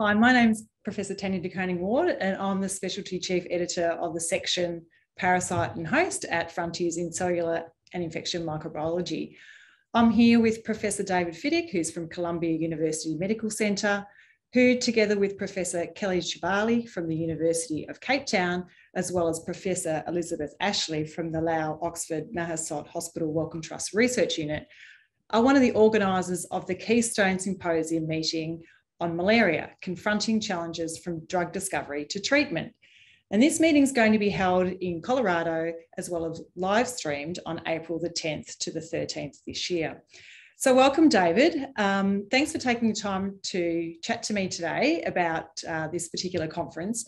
Hi, my name's Professor Tanya de Koning Ward, and I'm the Specialty Chief Editor of the section Parasite and Host at Frontiers in Cellular and Infection Microbiology. I'm here with Professor David Fiddick, who's from Columbia University Medical Centre, who, together with Professor Kelly Chibali from the University of Cape Town, as well as Professor Elizabeth Ashley from the Lao Oxford Mahasot Hospital Wellcome Trust Research Unit, are one of the organisers of the Keystone Symposium meeting on malaria, confronting challenges from drug discovery to treatment. And this meeting is going to be held in Colorado as well as live streamed on April the 10th to the 13th this year. So, welcome, David. Um, thanks for taking the time to chat to me today about uh, this particular conference.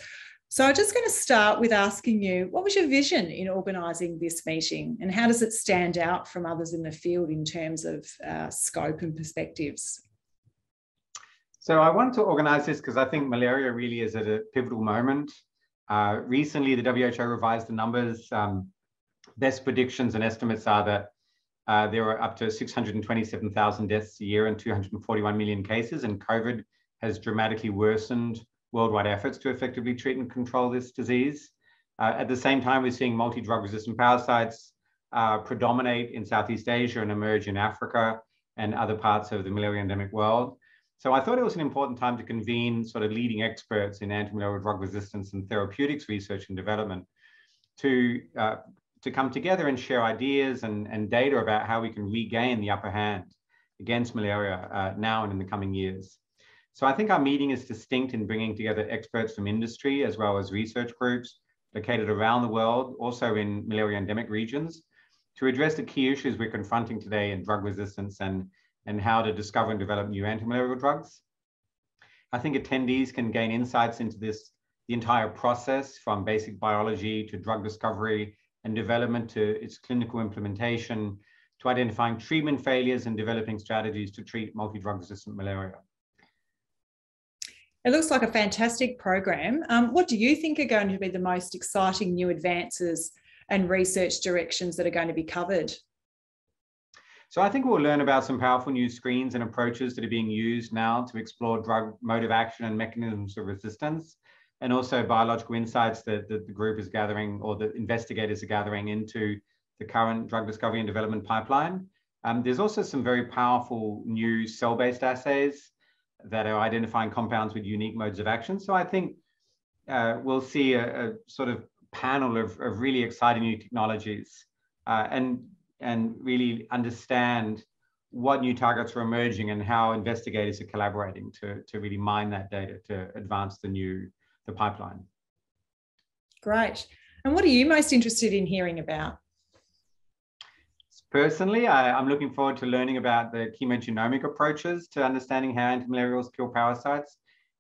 So, I'm just going to start with asking you what was your vision in organising this meeting and how does it stand out from others in the field in terms of uh, scope and perspectives? So I wanted to organize this because I think malaria really is at a pivotal moment. Uh, recently, the WHO revised the numbers. Um, best predictions and estimates are that uh, there are up to 627,000 deaths a year and 241 million cases, and COVID has dramatically worsened worldwide efforts to effectively treat and control this disease. Uh, at the same time, we're seeing multi-drug resistant parasites uh, predominate in Southeast Asia and emerge in Africa and other parts of the malaria endemic world. So I thought it was an important time to convene sort of leading experts in antimalarial drug resistance and therapeutics research and development to, uh, to come together and share ideas and, and data about how we can regain the upper hand against malaria uh, now and in the coming years. So I think our meeting is distinct in bringing together experts from industry as well as research groups located around the world, also in malaria endemic regions, to address the key issues we're confronting today in drug resistance and and how to discover and develop new antimalarial drugs. I think attendees can gain insights into this, the entire process from basic biology to drug discovery and development to its clinical implementation to identifying treatment failures and developing strategies to treat multi-drug resistant malaria. It looks like a fantastic program. Um, what do you think are going to be the most exciting new advances and research directions that are going to be covered? So I think we'll learn about some powerful new screens and approaches that are being used now to explore drug mode of action and mechanisms of resistance, and also biological insights that, that the group is gathering or the investigators are gathering into the current drug discovery and development pipeline. Um, there's also some very powerful new cell-based assays that are identifying compounds with unique modes of action. So I think uh, we'll see a, a, sort of panel of, of really exciting new technologies. Uh, and and really understand what new targets are emerging and how investigators are collaborating to, to really mine that data to advance the new the pipeline. Great. And what are you most interested in hearing about? Personally, I, am looking forward to learning about the chemogenomic approaches to understanding how antimalarials kill parasites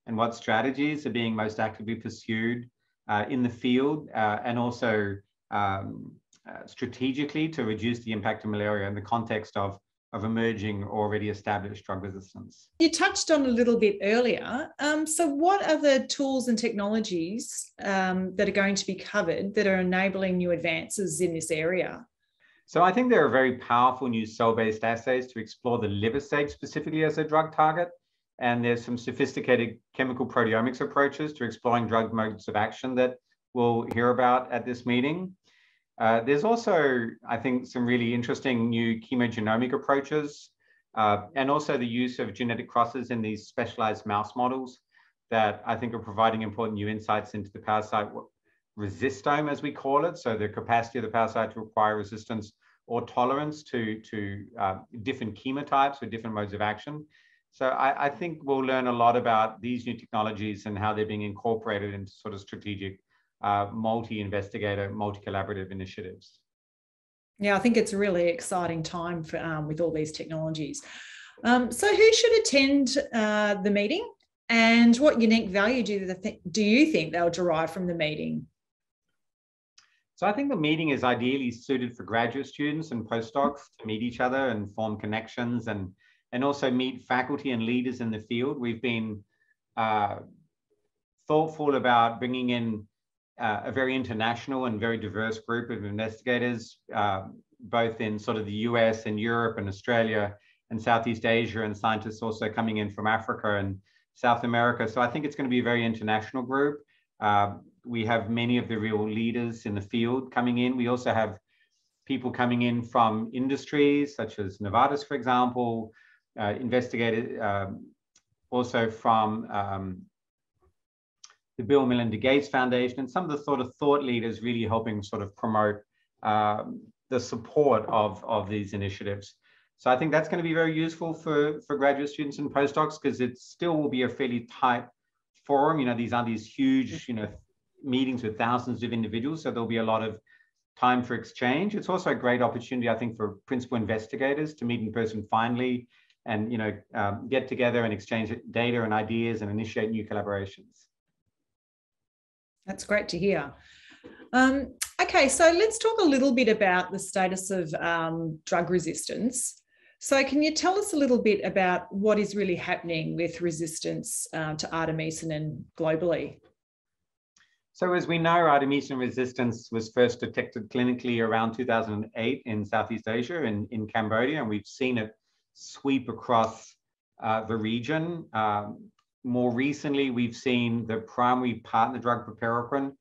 and what strategies are being most actively pursued uh, in the field uh, and also um, uh, strategically to reduce the impact of malaria in the context of, of emerging already established drug resistance. You touched on a little bit earlier. Um, so, what are the tools and technologies um, that are going to be covered that are enabling new advances in this area? So, I think there are very powerful new cell based assays to explore the liver stage specifically as a drug target. And there's some sophisticated chemical proteomics approaches to exploring drug modes of action that we'll hear about at this meeting. Uh, there's also, I think, some really interesting new chemogenomic approaches uh, and also the use of genetic crosses in these specialized mouse models that I think are providing important new insights into the parasite resistome, as we call it. So the capacity of the parasite to acquire resistance or tolerance to, to uh, different chemotypes or different modes of action. So I, I, think we'll learn a lot about these new technologies and how they're being incorporated into sort of strategic uh, multi-investigator, multi-collaborative initiatives. Yeah, I think it's a really exciting time for, um, with all these technologies. Um, so, who should attend uh, the meeting, and what unique value do, th- do you think they'll derive from the meeting? So, I think the meeting is ideally suited for graduate students and postdocs to meet each other and form connections, and and also meet faculty and leaders in the field. We've been uh, thoughtful about bringing in uh, a very international and very diverse group of investigators, uh, both in sort of the US and Europe and Australia and Southeast Asia, and scientists also coming in from Africa. And South America. So I think it's going to be a very international group. Uh, we have many of the real leaders in the field coming in. We also have people coming in from industries such as Novartis, for example, uh, um, also from um, the Bill and Melinda Gates Foundation and some of the sort of thought leaders really helping sort of promote um, the support of, of these initiatives. So I think that's going to be very useful for, for graduate students and postdocs because it still will be a fairly tight forum. You know, these are these huge, you know, meetings with thousands of individuals. So there'll be a lot of time for exchange. It's also a great opportunity, I think, for principal investigators to meet in person finally and, you know, um, get together and exchange data and ideas and initiate new collaborations. That's great to hear. Um, okay, so let's talk a little bit about the status of um, drug resistance. So, can you tell us a little bit about what is really happening with resistance uh, to artemisinin globally? So, as we know, artemisinin resistance was first detected clinically around 2008 in Southeast Asia, in, in Cambodia, and we've seen it sweep across uh, the region. Um, more recently, we've seen the primary partner drug piperaquine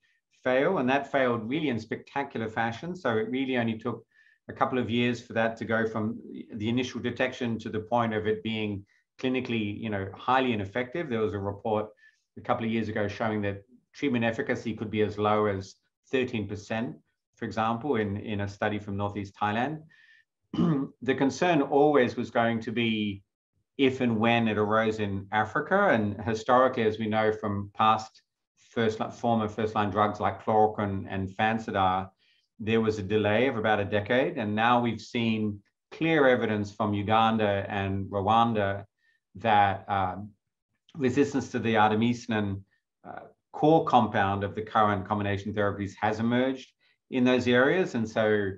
fail, and that failed really in spectacular fashion. So it really only took a couple of years for that to go from the initial detection to the point of it being clinically, you know, highly ineffective. There was a report a couple of years ago showing that treatment efficacy could be as low as 13%, for example, in, in a study from Northeast Thailand. the concern always was going to be if and when it arose in Africa. And historically, as we know from past first former first line drugs like chloroquine and Fansidar, there was a delay of about a decade. And now we've seen clear evidence from Uganda and Rwanda that um, resistance to the artemisinin uh, core compound of the current combination therapies has emerged in those areas. And so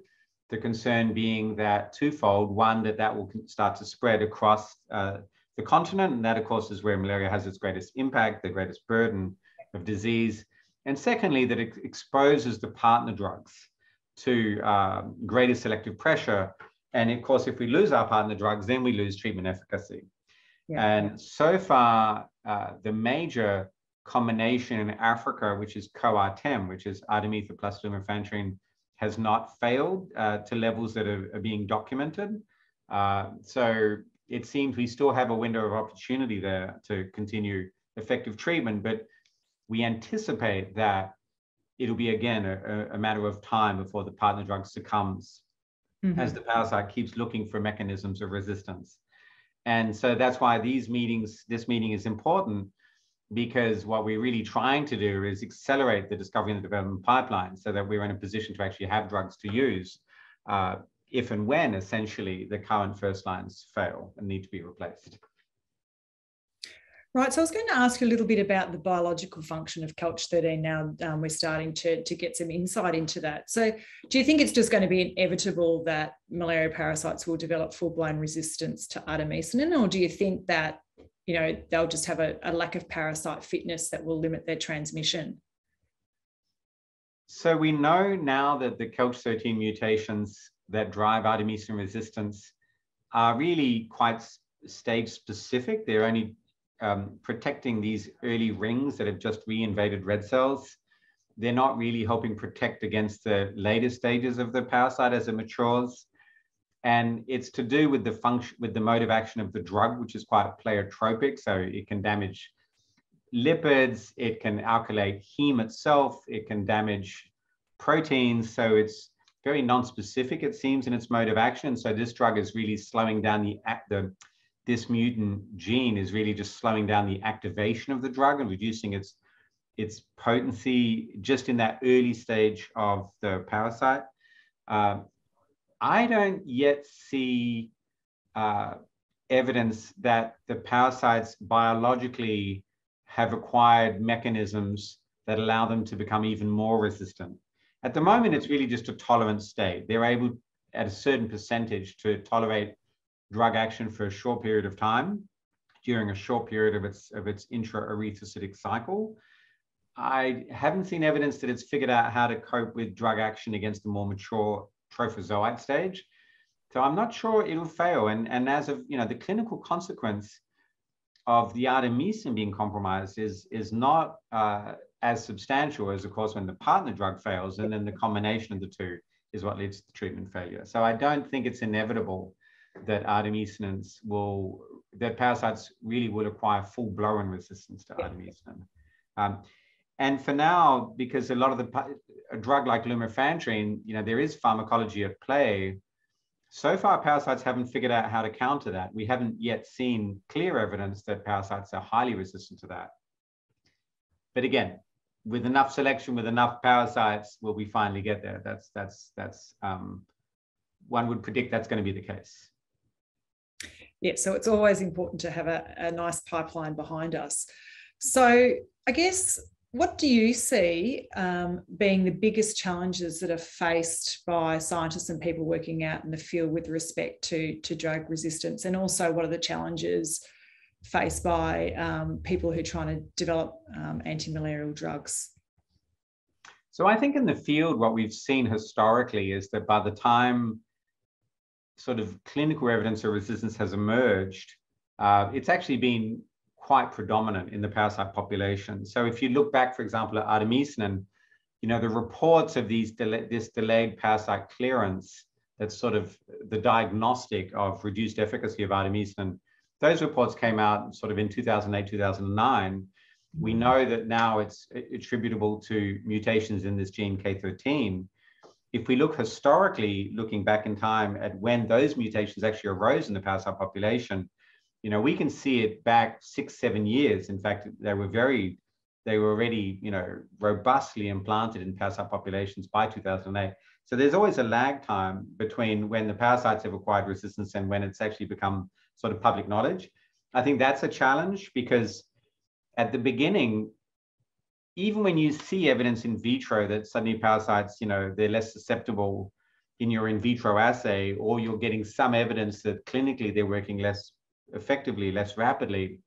the concern being that twofold one, that that will start to spread across uh, the continent. And that, of course, is where malaria has its greatest impact, the greatest burden of disease. And secondly, that it exposes the partner drugs to um, greater selective pressure. And of course, if we lose our partner drugs, then we lose treatment efficacy. Yeah. And so far, uh, the major combination in Africa, which is CoArtem, which is artemether plus lumefantrine, has not failed uh, to levels that are, are being documented. Uh, so it seems we still have a window of opportunity there to continue effective treatment, but we anticipate that it'll be again a, a matter of time before the partner drug succumbs mm-hmm. as the parasite keeps looking for mechanisms of resistance. And so that's why these meetings, this meeting is important because what we're really trying to do is accelerate the discovery and the development pipeline so that we're in a position to actually have drugs to use uh, if and when essentially the current first lines fail and need to be replaced. Right, so I was going to ask you a little bit about the biological function of CALCH13 now um, we're starting to, to get some insight into that. So do you think it's just going to be inevitable that malaria parasites will develop full-blown resistance to artemisinin or do you think that you know they'll just have a, a lack of parasite fitness that will limit their transmission? So we know now that the CALCH13 mutations that drive artemisinin resistance are really quite stage specific. They're only um, protecting these early rings that have just reinvaded red cells. They're not really helping protect against the later stages of the parasite as it matures. And it's to do with the function, with the mode of action of the drug, which is quite pleiotropic. So it can damage lipids, it can alkylate heme itself, it can damage proteins. So it's very non-specific, it seems, in its mode of action. So this drug is really slowing down the, act the this mutant gene is really just slowing down the activation of the drug and reducing its its potency just in that early stage of the parasite. Uh, I don't yet see uh, evidence that the parasites biologically have acquired mechanisms that allow them to become even more resistant. At the moment, it's really just a tolerant state. They're able at a certain percentage to tolerate drug action for a short period of time during a short period of its, of its intraerythrocytic cycle. I haven't seen evidence that it's figured out how to cope with drug action against the more mature trophozoite stage. So I'm not sure it'll fail. And, and as of, you know, the clinical consequence of the artemisinin being compromised is, is not uh, as substantial as, of course, when the partner drug fails, and then the combination of the two is what leads to treatment failure. So I don't think it's inevitable that artemisinins will, that parasites really will acquire full-blown resistance to artemisinin. Um, and for now, because a lot of the a drug like lumefantrine, you know, there is pharmacology at play. So far, parasites haven't figured out how to counter that. We haven't yet seen clear evidence that parasites are highly resistant to that. But again, with enough selection, with enough parasites, will we finally get there? That's that's that's um, one would predict that's going to be the case. Yeah, so it's always important to have a, a nice pipeline behind us. So I guess what do you see um, being the biggest challenges that are faced by scientists and people working out in the field with respect to, to drug resistance? And also, what are the challenges faced by um, people who are trying to develop um, anti malarial drugs? So, I think in the field, what we've seen historically is that by the time sort of clinical evidence of resistance has emerged, uh, it's actually been quite predominant in the parasite population. So if you look back, for example, at artemisinin, you know, the reports of these this delayed parasite clearance, that's sort of the diagnostic of reduced efficacy of artemisinin, those reports came out sort of in 2008, 2009. We know that now it's attributable to mutations in this gene K13. If we look historically, looking back in time at when those mutations actually arose in the parasite population, you know, we can see it back six, seven years. In fact, they were very, they were already, you know, robustly implanted in parasite populations by 2008. So there's always a lag time between when the parasites have acquired resistance and when it's actually become sort of public knowledge. I think that's a challenge because at the beginning, even when you see evidence in vitro that suddenly parasites, you know, they're less susceptible in your in vitro assay, or you're getting some evidence that clinically they're working less effectively, less rapidly,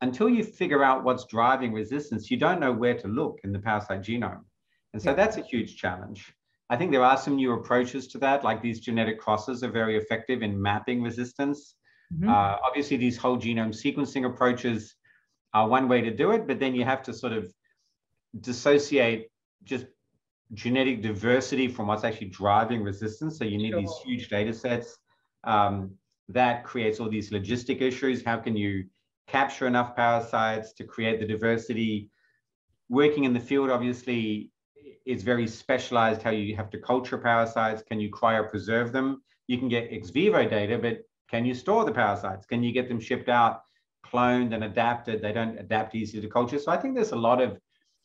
until you figure out what's driving resistance, you don't know where to look in the parasite genome. And so yeah. that's a huge challenge. I think there are some new approaches to that, like these genetic crosses are very effective in mapping resistance. Mm-hmm. Uh, obviously, these whole genome sequencing approaches are one way to do it, but then you have to sort of dissociate just genetic diversity from what's actually driving resistance. So you need sure. these huge data sets. Um, that creates all these logistic issues. How can you capture enough parasites to create the diversity? Working in the field, obviously, is very specialized how you have to culture parasites. Can you cryopreserve them? You can get ex vivo data, but can you store the parasites? Can you get them shipped out, cloned and adapted? They don't adapt easily to culture. So I think there's a lot of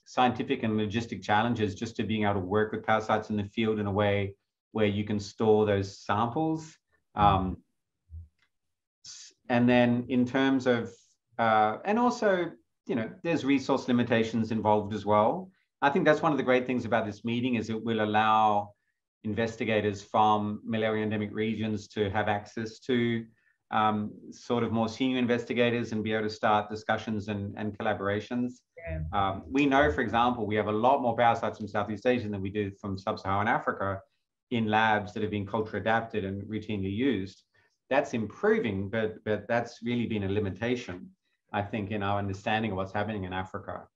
scientific and logistic challenges just to being able to work with parasites in the field in a way where you can store those samples. Um, and then in terms of, uh, and also, you know, there's resource limitations involved as well. I think that's one of the great things about this meeting is it will allow investigators from malaria endemic regions to have access to um, sort of more senior investigators and be able to start discussions and, and collaborations. Yeah. Um, we know, for example, we have a lot more parasites from Southeast Asia than we do from sub-Saharan Africa in labs that have been culture adapted and routinely used that's improving, but but that's really been a limitation, I think, in our understanding of what's happening in Africa.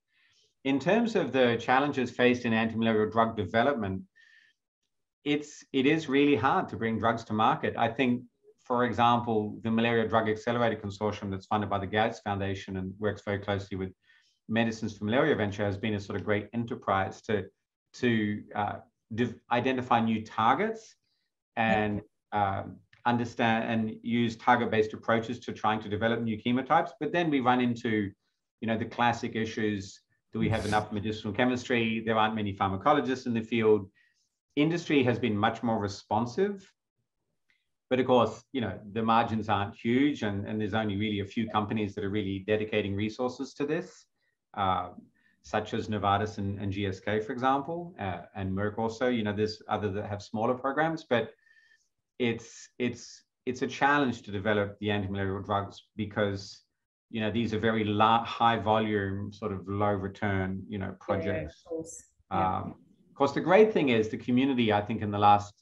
In terms of the challenges faced in anti-malarial drug development, it's it is really hard to bring drugs to market. I think, for example, the Malaria Drug Accelerator Consortium that's funded by the Gates Foundation and works very closely with Medicines for Malaria Venture has been a sort of great enterprise to to uh, identify new targets and um, understand and use target-based approaches to trying to develop new chemotypes. But then we run into, you know, the classic issues. Do we have enough medicinal chemistry? There aren't many pharmacologists in the field. Industry has been much more responsive. But of course, you know, the margins aren't huge and, and there's only really a few companies that are really dedicating resources to this, uh, such as Novartis and, and GSK, for example, uh, and Merck also. You know, there's other that have smaller programs, but it's it's it's a challenge to develop the anti-malarial drugs because you know these are very high volume sort of low return you know projects yeah, of, course. Yeah. Um, of course the great thing is the community i think in the last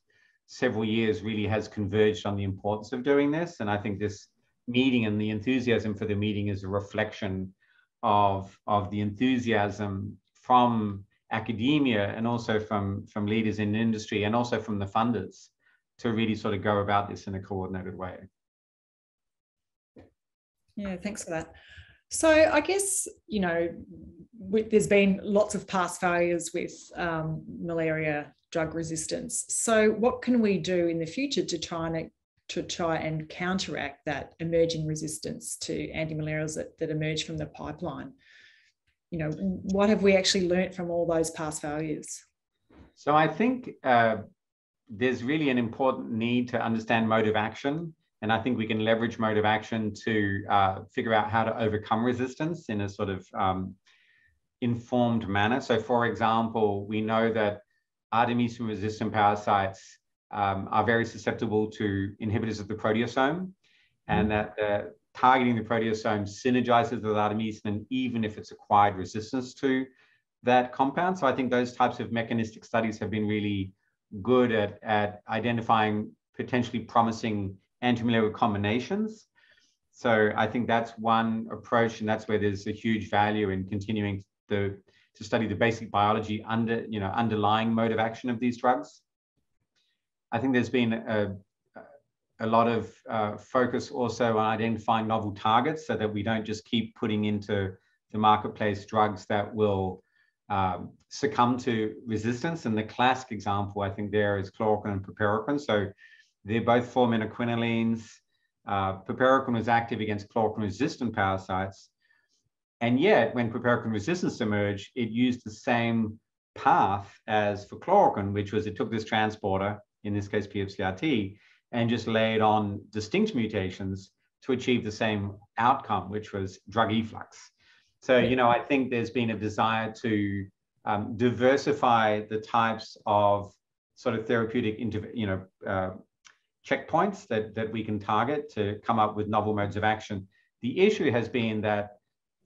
several years really has converged on the importance of doing this and i think this meeting and the enthusiasm for the meeting is a reflection of, of the enthusiasm from academia and also from, from leaders in industry and also from the funders to really sort of go about this in a coordinated way. Yeah, thanks for that. So I guess, you know, there's been lots of past failures with um, malaria drug resistance. So what can we do in the future to try and to try and counteract that emerging resistance to antimalarials that, that emerge from the pipeline? You know, what have we actually learnt from all those past failures? So I think uh, there's really an important need to understand mode of action. And I think we can leverage mode of action to uh, figure out how to overcome resistance in a sort of um, informed manner. So for example, we know that artemisinin resistant parasites um, are very susceptible to inhibitors of the proteasome and mm-hmm. that uh, targeting the proteasome synergizes with artemisinin even if it's acquired resistance to that compound. So I think those types of mechanistic studies have been really good at, at identifying potentially promising antimalarial combinations. So I think that's one approach, and that's where there's a huge value in continuing the, to study the basic biology under, you know, underlying mode of action of these drugs. I think there's been a, a lot of uh, focus also on identifying novel targets so that we don't just keep putting into the marketplace drugs that will um, succumb to resistance. And the classic example, I think, there is chloroquine and piperacin. So they're both formiminoquinolines. Uh, piperacin was active against chloroquine resistant parasites. And yet, when piperacin resistance emerged, it used the same path as for chloroquine, which was it took this transporter, in this case PFCRT, and just laid on distinct mutations to achieve the same outcome, which was drug efflux. So, you know, I think there's been a desire to um, diversify the types of sort of therapeutic, you know, uh, checkpoints that, that we can target to come up with novel modes of action. The issue has been that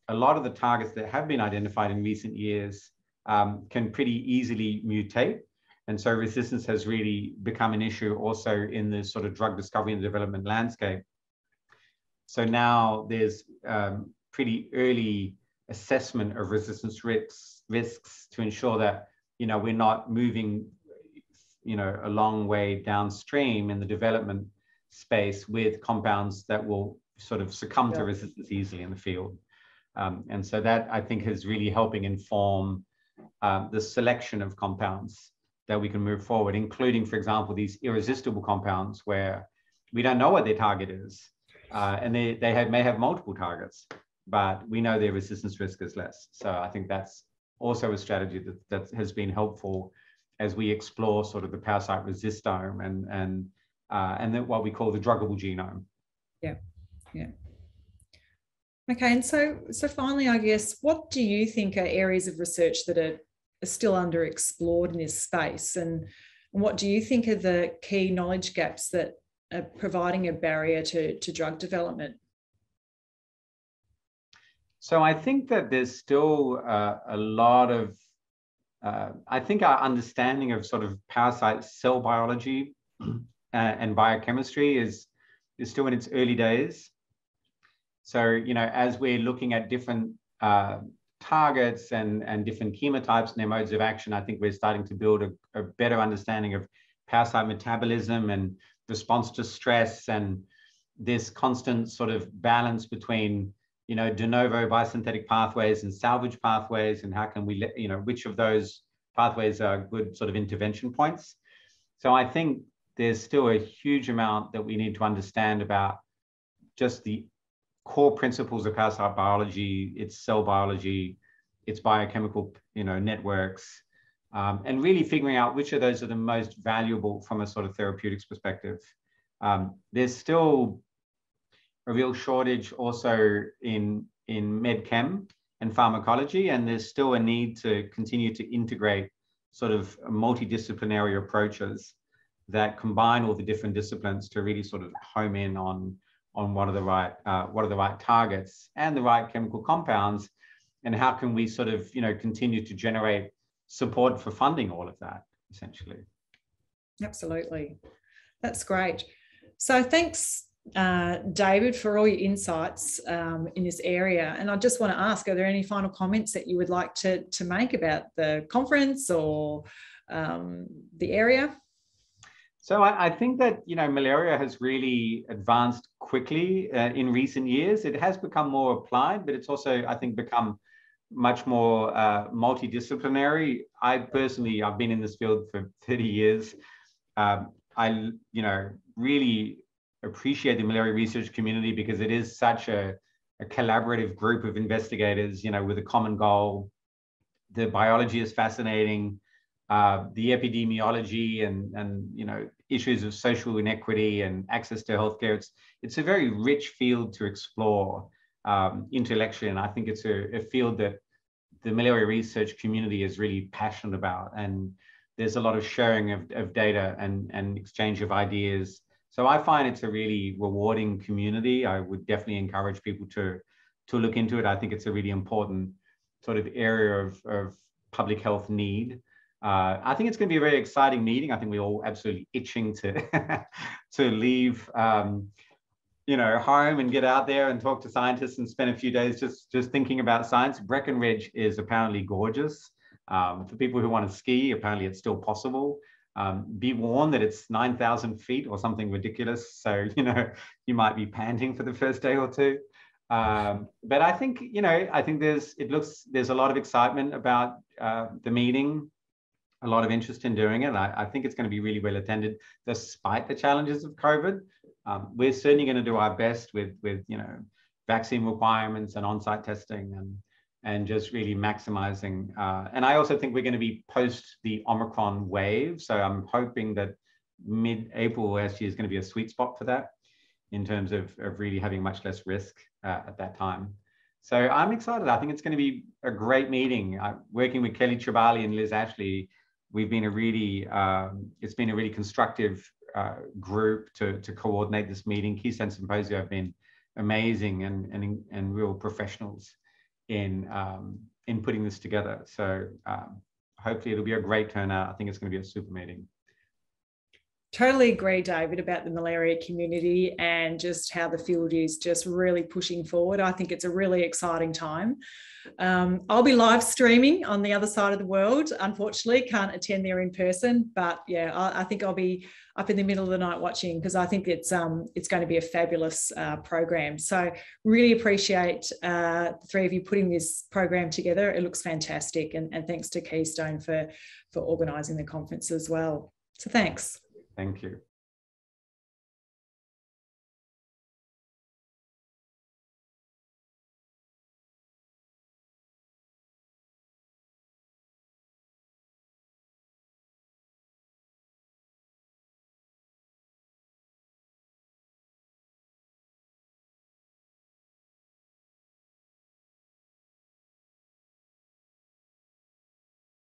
a lot of the targets that have been identified in recent years um, can pretty easily mutate. And so resistance has really become an issue also in the sort of drug discovery and development landscape. So now there's um, pretty early assessment of resistance risks, risks to ensure that you know we're not moving you know a long way downstream in the development space with compounds that will sort of succumb yeah. to resistance easily in the field. Um, and so that I think is really helping inform uh, the selection of compounds that we can move forward, including, for example, these irresistible compounds where we don't know what their target is. Uh, and they, they have, may have multiple targets but we know their resistance risk is less. So I think that's also a strategy that, that has been helpful as we explore sort of the parasite resistome and and uh, and then what we call the druggable genome. Yeah, yeah. Okay, and so so finally, I guess, what do you think are areas of research that are, are still underexplored in this space, and, and what do you think are the key knowledge gaps that are providing a barrier to, to drug development? So I think that there's still uh, a lot of, uh, I think our understanding of sort of parasite cell biology uh, and biochemistry is, is still in its early days. So, you know, as we're looking at different uh, targets and, and different chemotypes and their modes of action, I think we're starting to build a, a better understanding of parasite metabolism and response to stress and this constant sort of balance between you know, de novo biosynthetic pathways and salvage pathways, and how can we, you know, which of those pathways are good sort of intervention points. So I think there's still a huge amount that we need to understand about just the core principles of parasite biology, its cell biology, its biochemical, you know, networks, um, and really figuring out which of those are the most valuable from a sort of therapeutics perspective. Um, there's still real shortage also in, in medchem and pharmacology, and there's still a need to continue to integrate sort of multidisciplinary approaches that combine all the different disciplines to really sort of home in on, on what are the right uh, what are the right targets and the right chemical compounds, and how can we sort of you know continue to generate support for funding all of that essentially. Absolutely, that's great. So thanks uh, David, for all your insights um, in this area. And I just want to ask, are there any final comments that you would like to, to make about the conference or um, the area? So I, I, think that you know malaria has really advanced quickly uh, in recent years. It has become more applied, but it's also I think become much more uh, multidisciplinary. I personally I've been in this field for 30 years. Um, I you know really appreciate the malaria research community because it is such a, a collaborative group of investigators, you know, with a common goal. The biology is fascinating. Uh, the epidemiology and, and you know issues of social inequity and access to healthcare. It's, it's a very rich field to explore um, intellectually. And I think it's a, a, field that the malaria research community is really passionate about. And there's a lot of sharing of, of data and, and exchange of ideas so I find it's a really rewarding community. I would definitely encourage people to to look into it. I think it's a really important sort of area of, of public health need. Uh, I think it's going to be a very exciting meeting. I think we're all absolutely itching to to leave, um, you know, home and get out there and talk to scientists and spend a few days just just thinking about science. Breckenridge is apparently gorgeous. Um, for people who want to ski, apparently it's still possible. Um, be warned that it's 9,000 feet or something ridiculous. So, you know, you might be panting for the first day or two. Um, but I think, you know, I think there's, it looks, there's a lot of excitement about uh, the meeting, a lot of interest in doing it. I, I, think it's going to be really well attended despite the challenges of COVID. Um, we're certainly going to do our best with, with, you know, vaccine requirements and on-site testing and, and just really maximizing. Uh, and I also think we're going to be post the Omicron wave. So I'm hoping that mid-April actually is going to be a sweet spot for that in terms of, of really having much less risk uh, at that time. So I'm excited. I think it's going to be a great meeting. I'm working with Kelly Tribali and Liz Ashley, we've been a really, um, it's been a really constructive uh, group to, to coordinate this meeting. Keystone Symposia have been amazing and, and, and real professionals in um, in putting this together. So um, hopefully it'll be a great turnout. I think it's going to be a super meeting. Totally agree, David, about the malaria community and just how the field is just really pushing forward. I think it's a really exciting time. Um, I'll be live streaming on the other side of the world. Unfortunately, can't attend there in person, but yeah, I, I think I'll be up in the middle of the night watching because I think it's um, it's going to be a fabulous uh, program. So really appreciate uh, the three of you putting this program together. It looks fantastic, and, and thanks to Keystone for for organising the conference as well. So thanks. Thank you.